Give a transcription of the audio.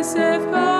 Joseph.